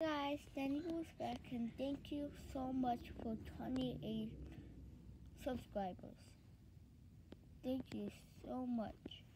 guys, Danny was back and thank you so much for 28 subscribers. Thank you so much.